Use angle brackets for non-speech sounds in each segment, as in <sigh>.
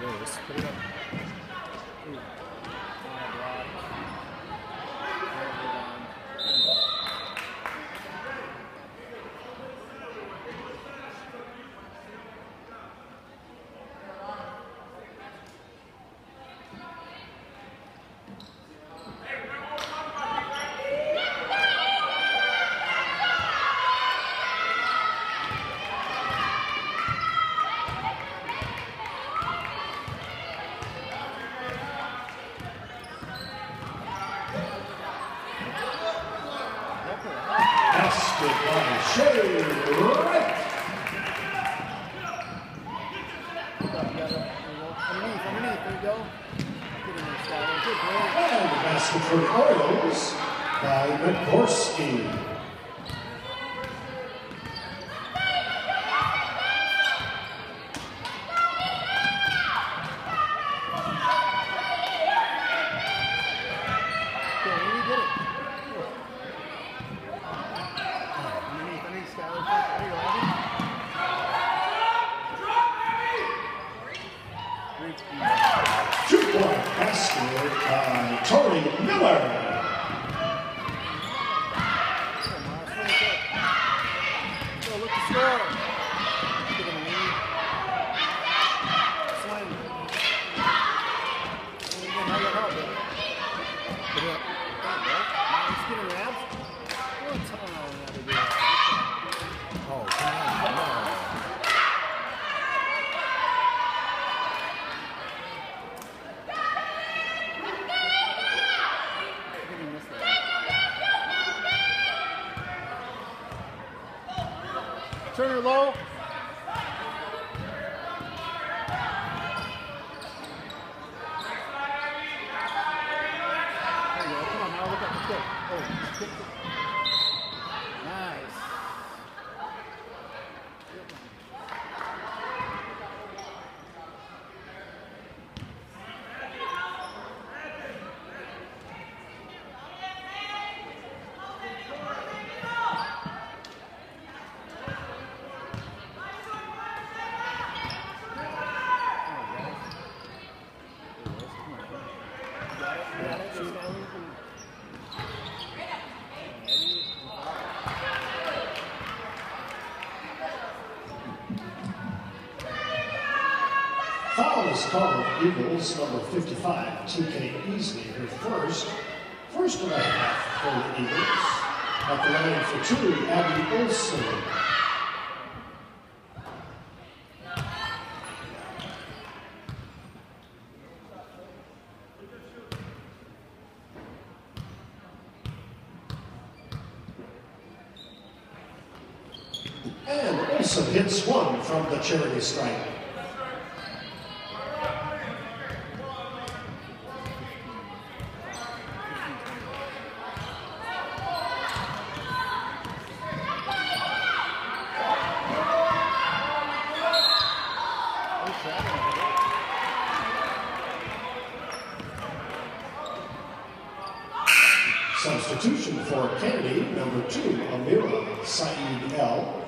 There it is. Put it up. Foul Eagles, number 55, TK Easley, her first, first and a half for the Eagles. At the line for two, Abby Olson. And Olson hits one from the charity stripe. Substitution for Kennedy, number two, Amira Saidel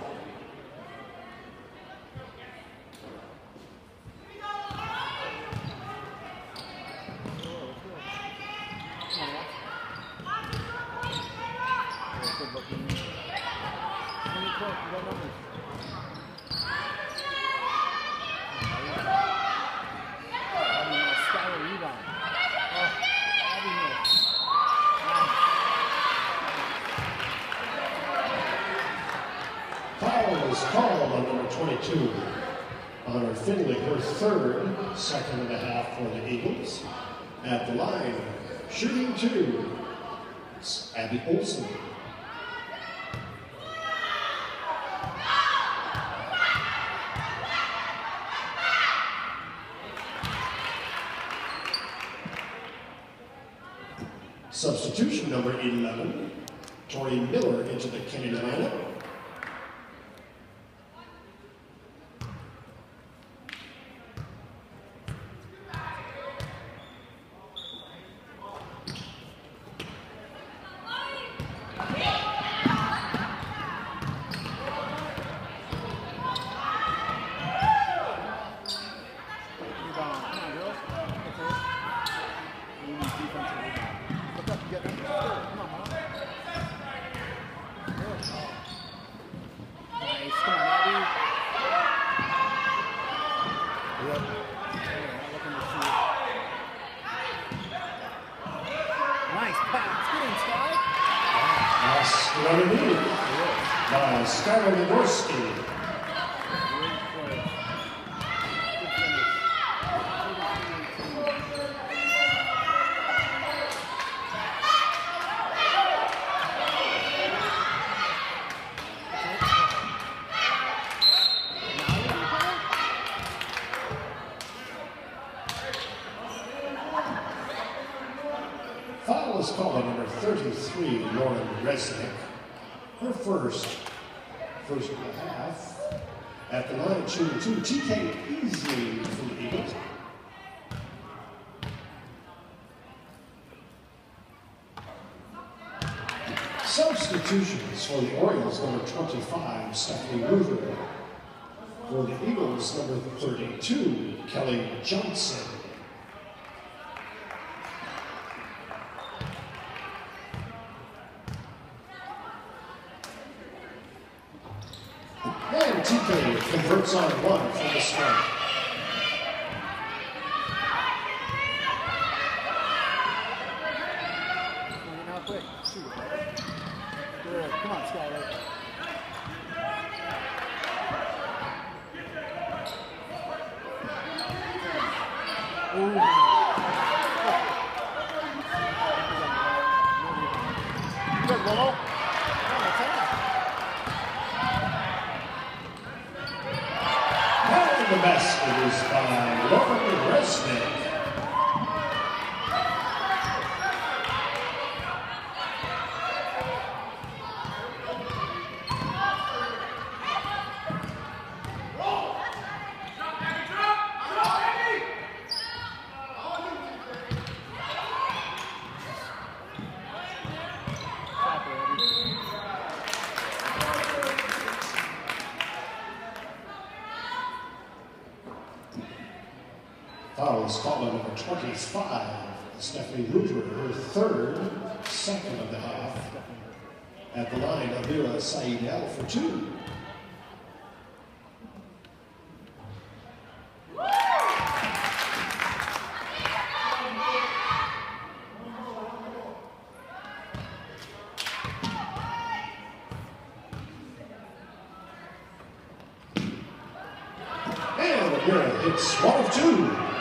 Foul is called on 22. Honor Finley, her third, second and a half for the Eagles. At the line, shooting two, it's Abby Olson. Substitution number 11, Tori Miller into the Kennedy lineup. first half. At the line, two and two, TK Easley for the Eagles. Substitutions for the Orioles, number 25, Stephanie Hoover. For the Eagles, number 32, Kelly Johnson. best. It by Lauren Resnick. It's one of two.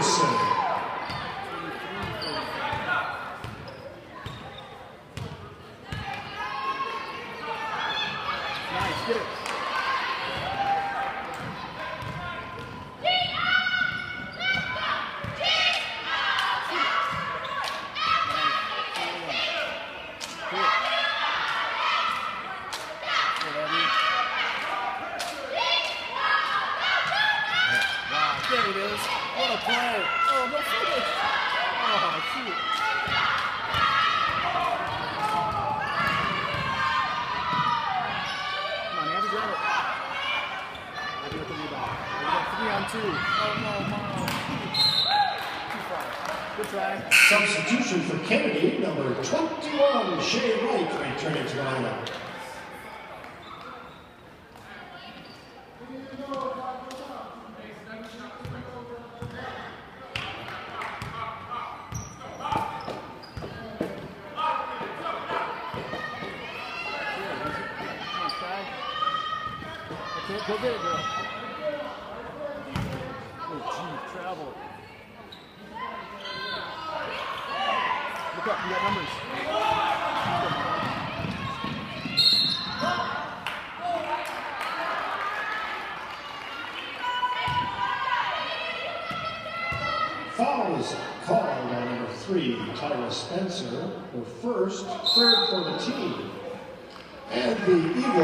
Wilson. Substitution for Kennedy, number 21, Shea Wright, returning to the lineup.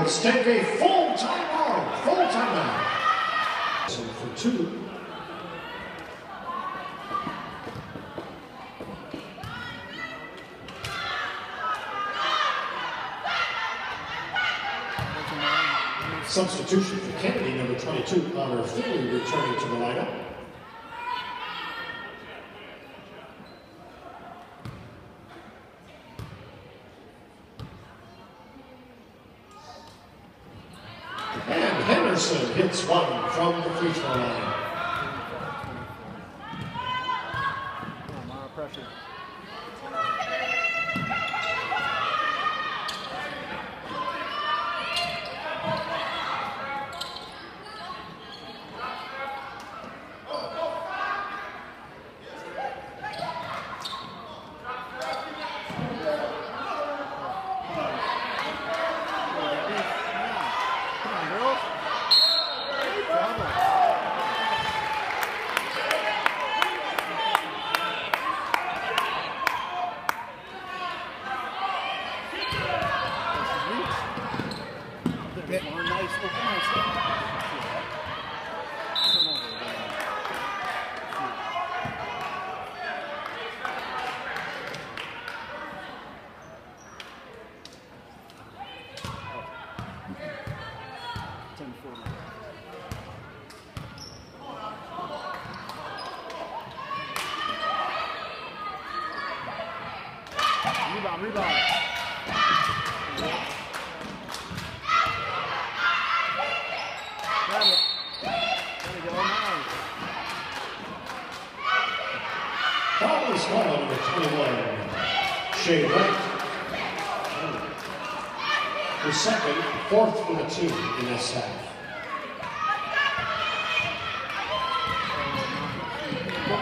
Let's take a full timeout, full timeout. So for two. Substitution for Kennedy, number 22, Honor Finley, returning to the lineup.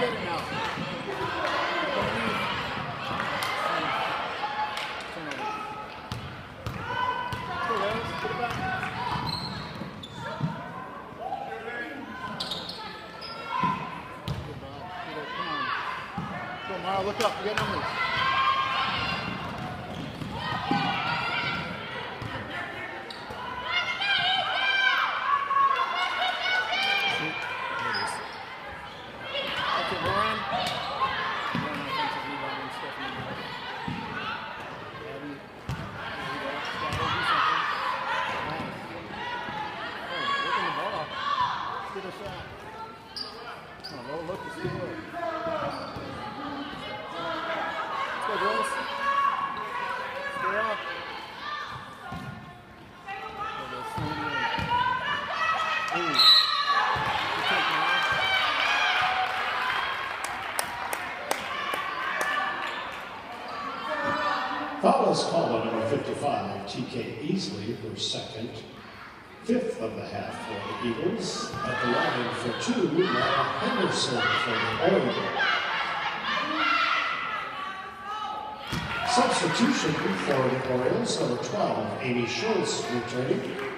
get it now. Follows caller number 55, T.K. Easley, her second, fifth of the half for the Eagles. At the line for two, Laura Henderson for the Orioles. Substitution for the Orioles, number 12, Amy Schultz returning.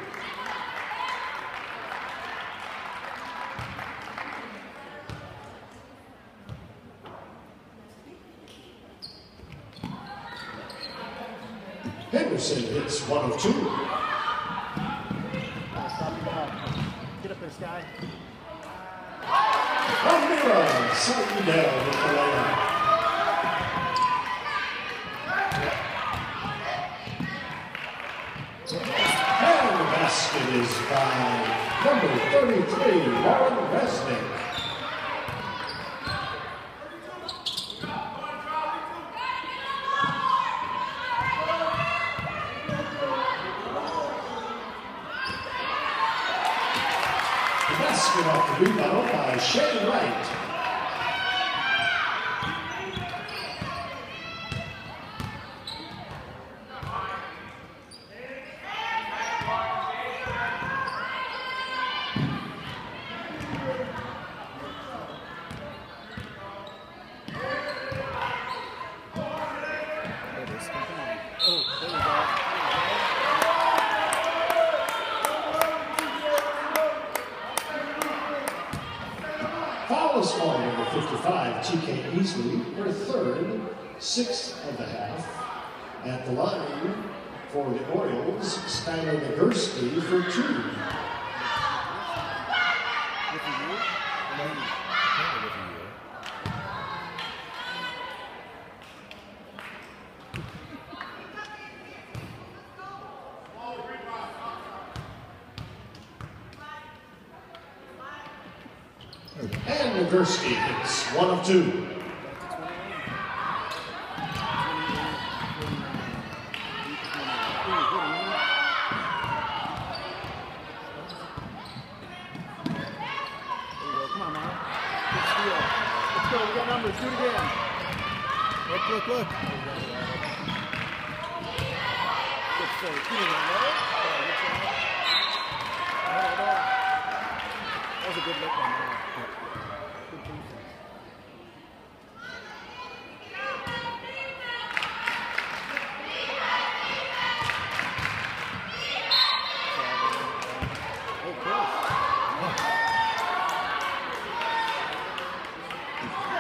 played hits one of two.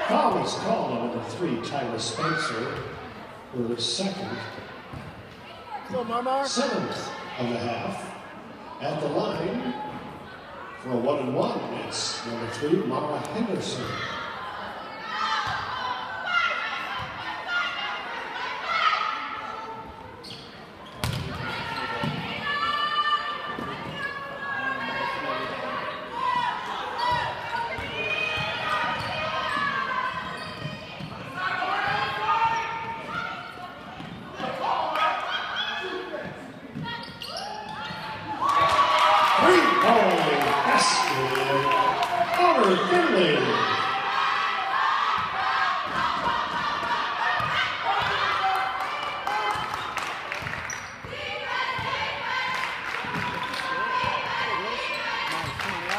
Fouls called on number three, Tyler Spencer, for the second. Seventh of the half. At the line, for a one and one, it's number three, Mara Henderson.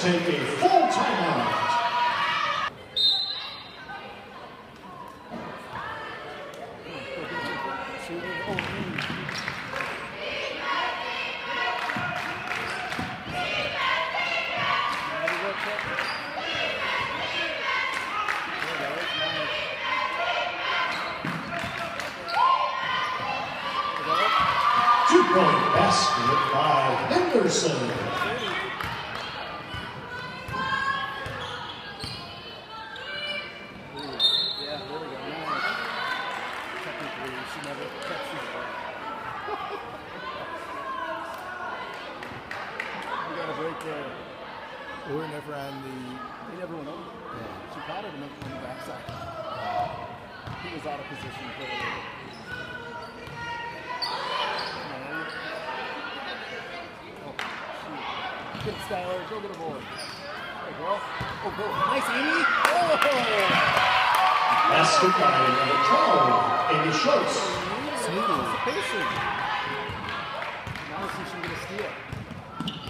Take a full timeout. Two-point basket by Henderson.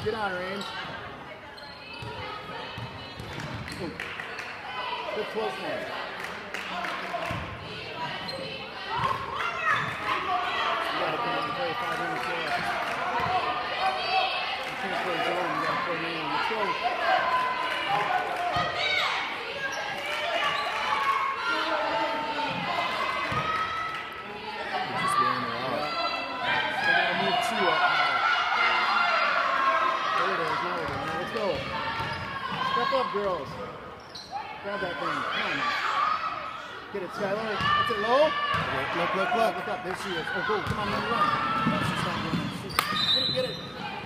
Get on, Range. Good close hand. Step up, girls. Grab that thing. Come on now. Get it, Skylar. That's it, low. Look, look, look, Look, look. up. There she is. Oh, go. Come on, run, run. She's not shoot. Get it, get it.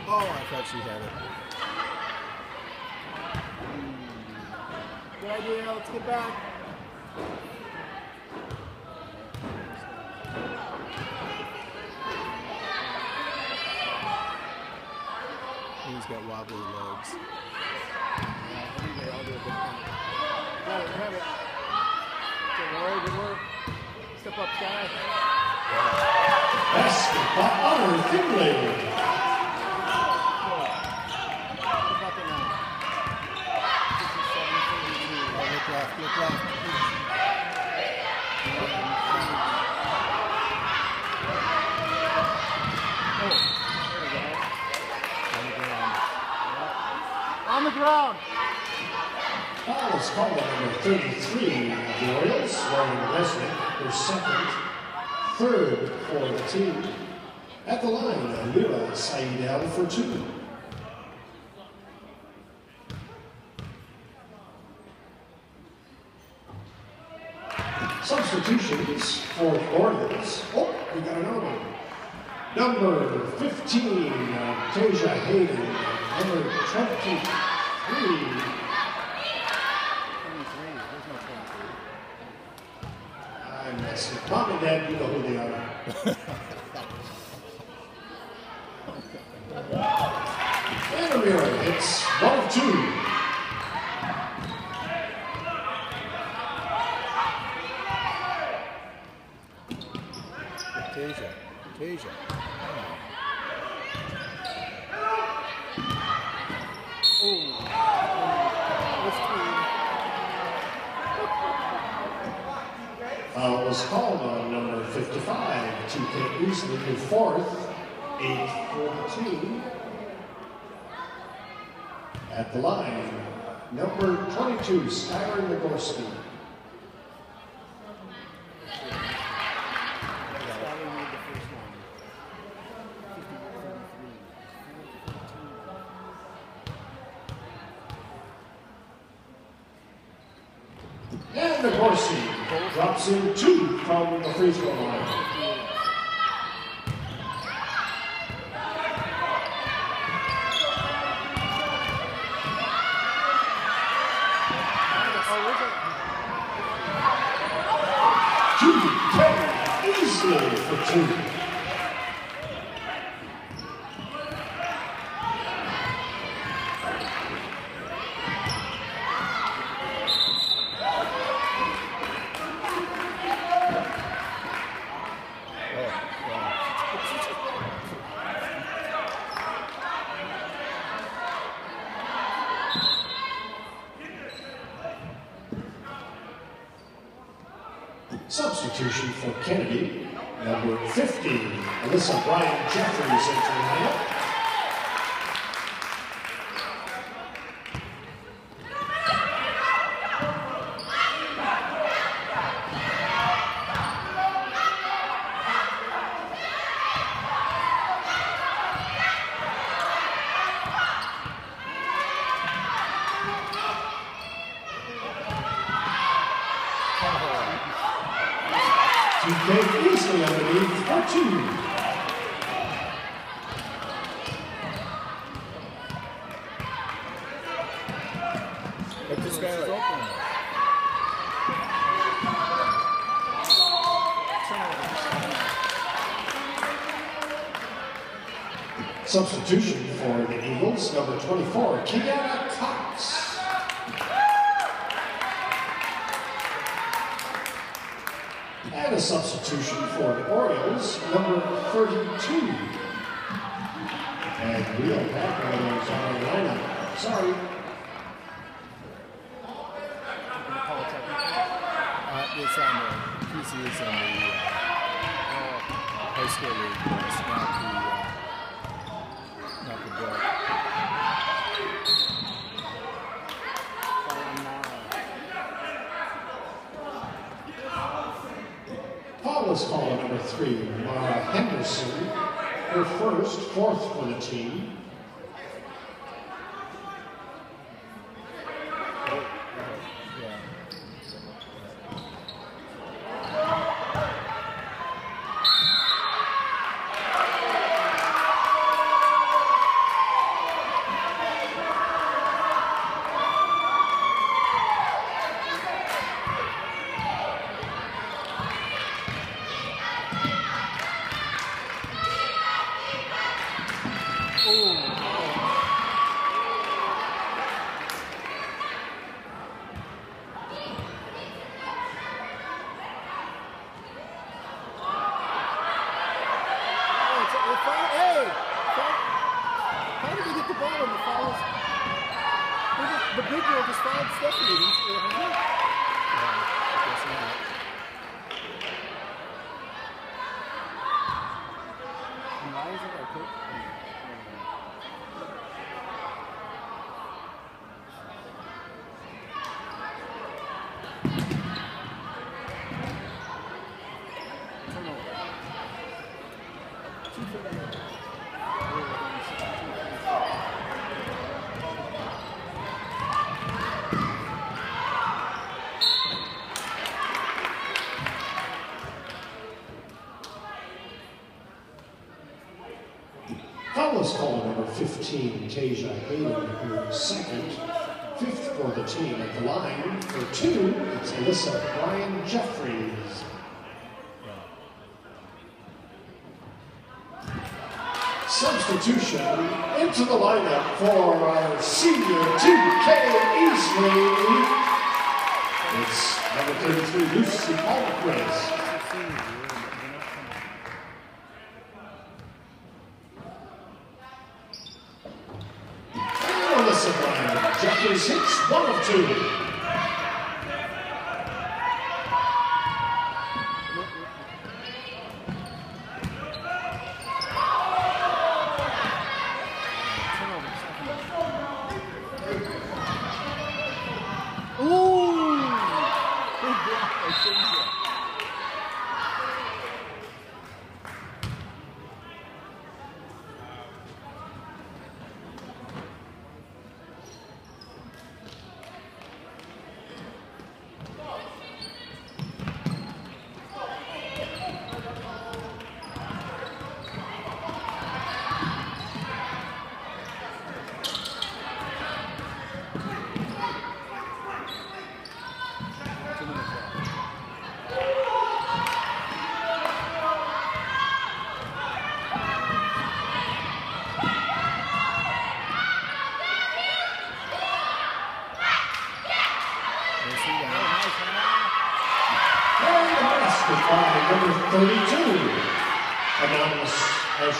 Oh, I thought she had it. Hmm. Good idea. Let's get back. He's got wobbly legs. Yeah, I think they all do a good thing. Got it, have it. Good work, good work. Step up, Sky. Basket by Honor Finley. Get back in now. 57, 32. Oh, look left, look left. Oh, there we go. On the ground. Is called on number 33 of the Orioles, Ryan Resnick, their second, third for the team. At the line, Amira Saidel for two. Substitutions for the Orioles. Oh, we got another one. Number 15, uh, Tasia Hayden. Number 23, 23. There's no 23. I messed it. Mom and Dad, you know who they are. <laughs> Vandermeer hits one of two. Tasia. Tasia. Foul was called on number 55, TK Easley, who fourth, 8-14. At the line, number 22, Skylar Nagorski. The first one. 50, 33. And Nagorski drops in two from the free throw line. TK Easley for two. Oh, wow. Substitution for Kennedy, number 50, Jeffries entering lineup. TK Easley underneath for two. Look to Skylar. Substitution for the Eagles, number 24, Kiana Cox. And a substitution for the Orioles, number 32. And we don't have one of those on our lineup. Sorry. Gonna call it technical. Uh, it's on the PC is on the uh, high school league, it's not the three, Mara Henderson, her first fourth for the team. Oh. Hollis caller number 15, Tasia Haley, who's second. Fifth for the team at the line. For two, it's Alyssa Brian Jeffries. Substitution into the lineup for our senior TK Easley. It's number 33, Lucy Palmquist.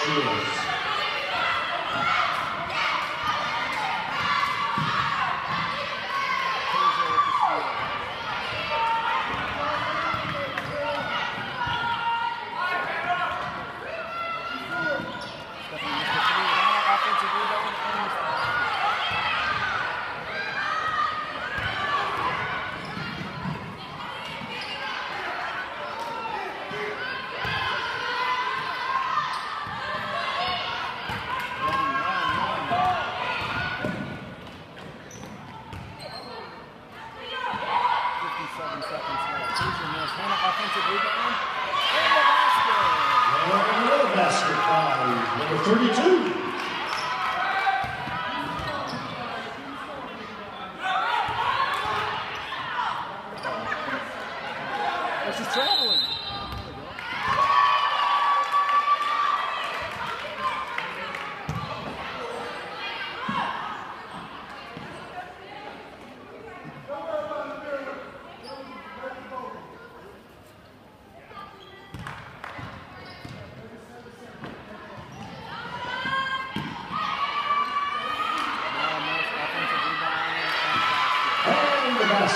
Shields.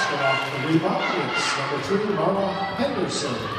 basket off the rebound. It's number two, Marla Henderson.